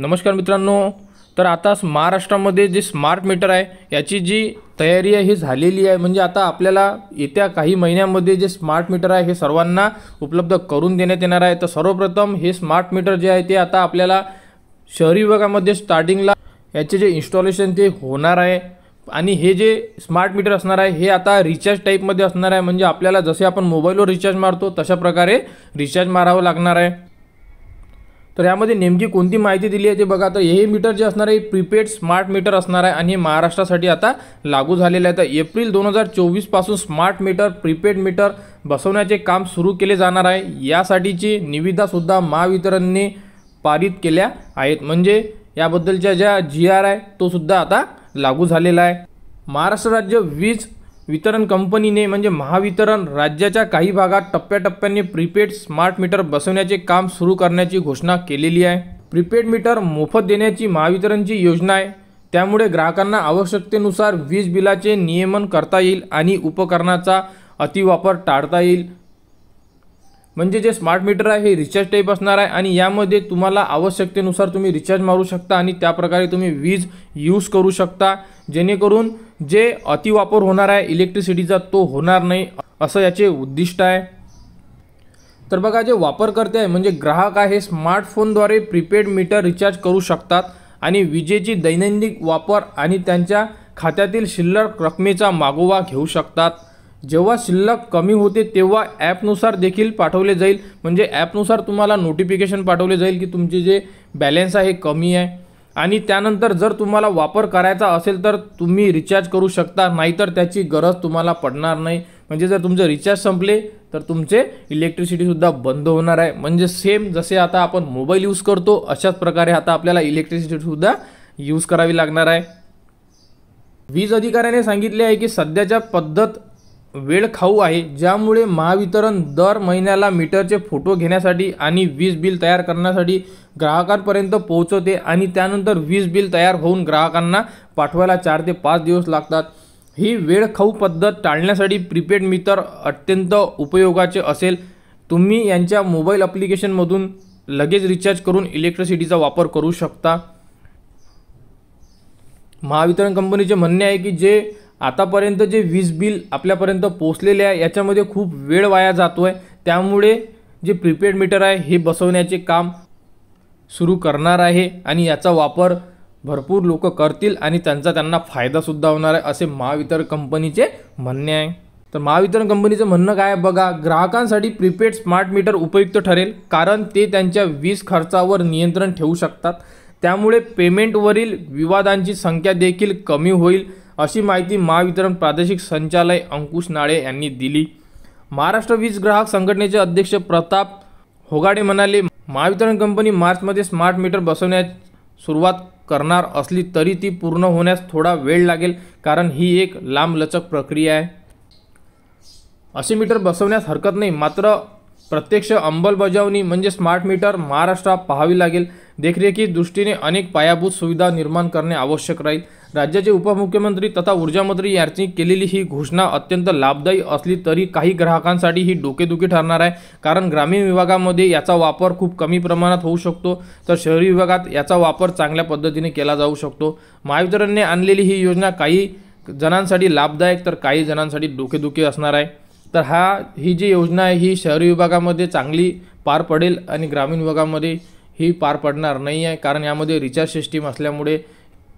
नमस्कार मित्रांनो तर आता महाराष्ट्रामध्ये जे स्मार्ट मीटर आहे याची जी तयारी आहे ही झालेली आहे. म्हणजे आता आपल्याला येत्या काही महिन्यामध्ये जे स्मार्ट मीटर आहे हे सर्वांना उपलब्ध करून देण्यात येणार आहे. तर सर्वप्रथम हे स्मार्ट मीटर जे आहे ते आता आपल्याला शहरी विभागामध्ये स्टार्टिंगला याचे जे इन्स्टॉलेशन ते होणार आहे. आणि हे जे स्मार्ट मीटर असणार आहे हे आता रिचार्ज टाईपमध्ये असणार आहे. म्हणजे आपल्याला जसे आपण मोबाईलवर रिचार्ज मारतो तशा प्रकारे रिचार्ज मारावं लागणार आहे. तर यामध्ये नेमकी कोणती माहिती दिली आहे ते बघा. तर हे मीटर जे असणार आहे प्रीपेड स्मार्ट मीटर असणार आहे आणि हे महाराष्ट्रासाठी आता लागू झालेलं आहे. तर एप्रिल दोन हजार चोवीसपासून स्मार्ट मीटर प्रीपेड मीटर बसवण्याचे काम सुरू केले जाणार आहे. यासाठीची निविदासुद्धा महावितरणने पारित केल्या आहेत. म्हणजे याबद्दलच्या ज्या जी आर आहे तो सुद्धा आता लागू झालेला आहे. महाराष्ट्र राज्य वीज वितरण कंपनीने म्हणजे महावितरण राज्याच्या काही भागात टप्प्याटप्प्याने प्रीपेड स्मार्ट मीटर बसवण्याचे काम सुरू करण्याची घोषणा केलेली आहे. प्रीपेड मीटर मोफत देण्याची महावितरणची योजना आहे. त्यामुळे ग्राहकांना आवश्यकतेनुसार वीज बिलाचे नियमन करता येईल आणि उपकरणाचा अतिवापर टाळता येईल. म्हणजे जे स्मार्ट मीटर आहे हे रिचार्ज टाईप असणार आहे आणि यामध्ये तुम्हाला आवश्यकतेनुसार तुम्ही रिचार्ज मारू शकता आणि त्याप्रकारे तुम्ही वीज यूज करू शकता. जेणेकरून जे अतिवापर होणार आहे इलेक्ट्रिसिटीचा तो होणार नाही असं याचे उद्दिष्ट आहे. तर बघा जे वापरकर्ते आहे म्हणजे ग्राहक आहे स्मार्टफोनद्वारे प्रीपेड मीटर रिचार्ज करू शकतात आणि विजेची दैनंदिन वापर आणि त्यांच्या खात्यातील शिल्लक रकमेचा मागोवा घेऊ शकतात. जेव्हा शिल्लक कमी होते तेव्हा ॲपनुसार देखील पाठवले जाईल. म्हणजे ॲपनुसार तुम्हाला नोटिफिकेशन पाठवले जाईल की तुमचे जे बॅलन्स आहे हे कमी आहे. आणि त्यानंतर जर तुम्हाला वापर करायचा असेल तर तुम्ही रिचार्ज करू शकता नाहीतर त्याची गरज तुम्हाला पडणार नाही. म्हणजे जर तुमचे रिचार्ज संपले तर तुमचे इलेक्ट्रिसिटीसुद्धा बंद होणार आहे. म्हणजे सेम जसे आता आपण मोबाईल यूज करतो अशाच प्रकारे आता आपल्याला इलेक्ट्रिसिटीसुद्धा यूज करावी लागणार आहे. वीज अधिकाऱ्याने सांगितले आहे की सध्याच्या पद्धत वेळ खाऊ आहे ज्यामुळे महावितरण दर महिन्याला मीटरचे फोटो घेण्यासाठी आणि वीज बिल तयार करण्यासाठी ग्राहकांपर्यंत पोहोचवते आणि त्यानंतर वीज बिल तयार होऊन ग्राहकांना पाठवायला चार ते पाच दिवस लागतात. ही वेळ खाऊ पद्धत टाळण्यासाठी प्रीपेड मीटर अत्यंत उपयोगाचे असेल. तुम्ही यांच्या मोबाईल ॲप्लिकेशनमधून लगेच रिचार्ज करून इलेक्ट्रिसिटीचा वापर करू शकता. महावितरण कंपनीचे म्हणणे आहे की जे आतापर्यंत जे वीज बिल आपल्यापर्यंत पोचलेले आहे याच्यामध्ये खूप वेळ वाया जातो आहे त्यामुळे जे प्रीपेड मीटर आहे हे बसवण्याचे काम सुरू करणार आहे आणि याचा वापर भरपूर लोक करतील आणि त्यांचा त्यांना फायदासुद्धा होणार आहे असे महावितरण कंपनीचे म्हणणे आहे. तर महावितरण कंपनीचं म्हणणं काय आहे बघा ग्राहकांसाठी प्रीपेड स्मार्ट मीटर उपयुक्त ठरेल कारण ते त्यांच्या वीज खर्चावर नियंत्रण ठेवू शकतात. त्यामुळे पेमेंटवरील विवादांची संख्या देखील कमी होईल. अशी माहिती महावितरण प्रादेशिक संचालय अंकुश नाळे यांनी दिली. महाराष्ट्र वीज ग्राहक संघटनेचे अध्यक्ष प्रताप होगाडे म्हणाले महावितरण कंपनी मार्चमध्ये स्मार्ट मीटर बसवण्यास सुरुवात करणार असली तरी ती पूर्ण होण्यास थोडा वेळ लागेल कारण ही एक लांबलचक प्रक्रिया आहे. असे मीटर बसवण्यास हरकत नाही मात्र प्रत्यक्ष अंमलबजावणी म्हणजे स्मार्ट मीटर महाराष्ट्रात पाहावी लागेल. देखरेखी दृष्टीने अनेक पायाभूत सुविधा निर्माण करणे आवश्यक राहील. राज्याचे उपमुख्यमंत्री तथा ऊर्जामंत्री यांची केलेली ही घोषणा अत्यंत लाभदायी असली तरी काही ग्राहकांसाठी ही डोकेदुखी ठरणार आहे. कारण ग्रामीण विभागामध्ये याचा वापर खूप कमी प्रमाणात होऊ शकतो तर शहरी विभागात याचा वापर चांगल्या पद्धतीने केला जाऊ शकतो. महावितरणने आणलेली ही योजना काही जणांसाठी लाभदायक तर काही जणांसाठी डोकेदुखी असणार आहे. तर हा ही जी योजना आहे ही शहरी विभागामध्ये चांगली पार पडेल आणि ग्रामीण विभागामध्ये ही पार पडणार नाही आहे. कारण यामध्ये रिचार्ज सिस्टीम असल्यामुळे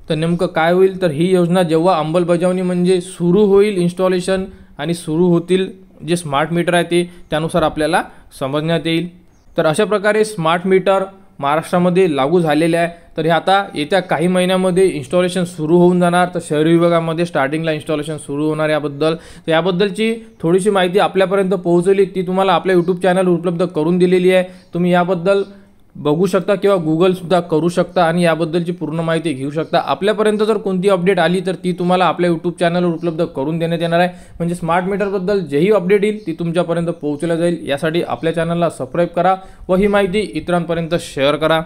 तर नेमकं काय होईल? तर ही योजना जेव्हा अंमलबजावणी म्हणजे सुरू होईल इन्स्टॉलेशन आणि सुरू होतील जे स्मार्ट मीटर आहे ते त्यानुसार आपल्याला समजण्यात येईल. तर अशा प्रकारे स्मार्ट मीटर महाराष्ट्रामध्ये लागू झालेले आहे. तर हे आता येत्या काही महिन्यामध्ये इन्स्टॉलेशन सुरू होऊन जाणार. तर शहरी विभागामध्ये स्टार्टिंगला इन्स्टॉलेशन सुरू होणार याबद्दल. तर याबद्दलची थोडीशी माहिती आपल्यापर्यंत पोहोचवली ती तुम्हाला आपल्या यूट्यूब चॅनल उपलब्ध करून दिलेली आहे. तुम्ही याबद्दल बघू शकता किंवा गुगलसुद्धा करू शकता आणि याबद्दलची पूर्ण माहिती घेऊ शकता. आपल्यापर्यंत जर कोणती अपडेट आली तर ती तुम्हाला आपल्या यूट्यूब चॅनलवर उपलब्ध करून देण्यात येणार आहे. म्हणजे स्मार्ट मीटरबद्दल जेही अपडेट येईल ती तुमच्यापर्यंत पोहोचल्या जाईल. यासाठी आपल्या चॅनलला सबस्क्राईब करा व ही माहिती इतरांपर्यंत शेअर करा.